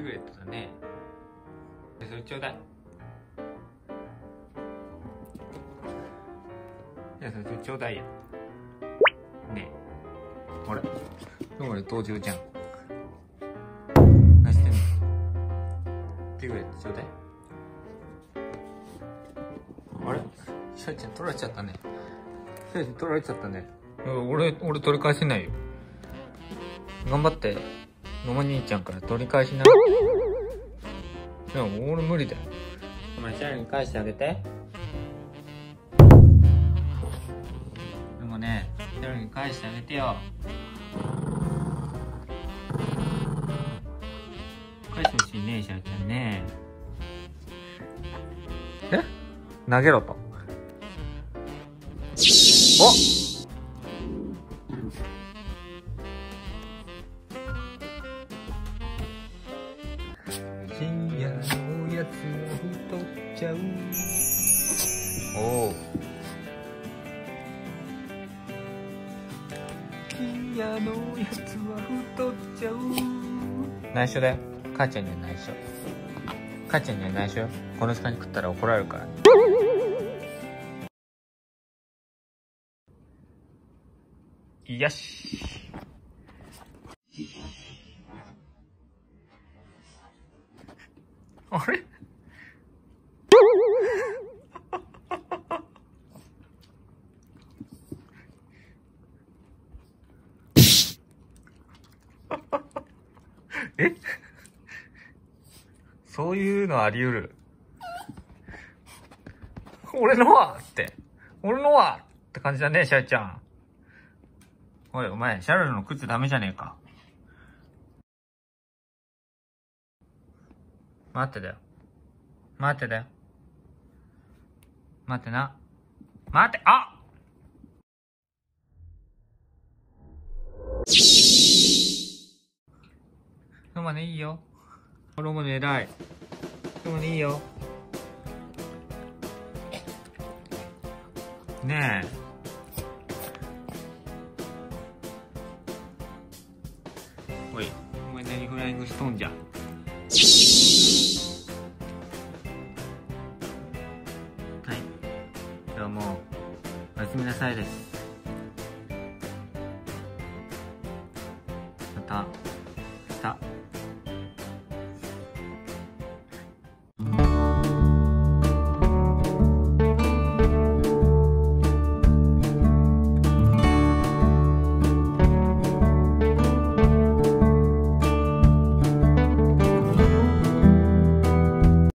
グレットだね。それちょうだい。いやそれちょうだいよ。ね。えあれどこで登場じゃん。何してんの？ピグレットちょうだい。あれ？シャイちゃん取られちゃったね。シャイちゃん取られちゃったね。俺俺取り返せないよ。頑張って野間兄ちゃんから取り返しな。いや俺無理だよ。お前シャイに返してあげて。でもねシャイに返してあげてよ。返してほしいねシャイちゃんね。え？投げろと。お深のおやつは太っちゃう。おお深夜のおやつは太っちゃう。内緒だよ。母ちゃんには内緒。母ちゃんには内緒。よこの時間に食ったら怒られるからよしあれ？え？そういうのあり得る？俺のはって。俺のはって感じだね、シャイちゃん。おい、お前、シャルルの靴ダメじゃねえか。待ってだよ。待ってだよ。待ってな。待って、あロマネいいよ。ロマネ偉い。ロマネいいよ。ねえ。おい、お前何フライングしとんじゃん。すみなさいです。また。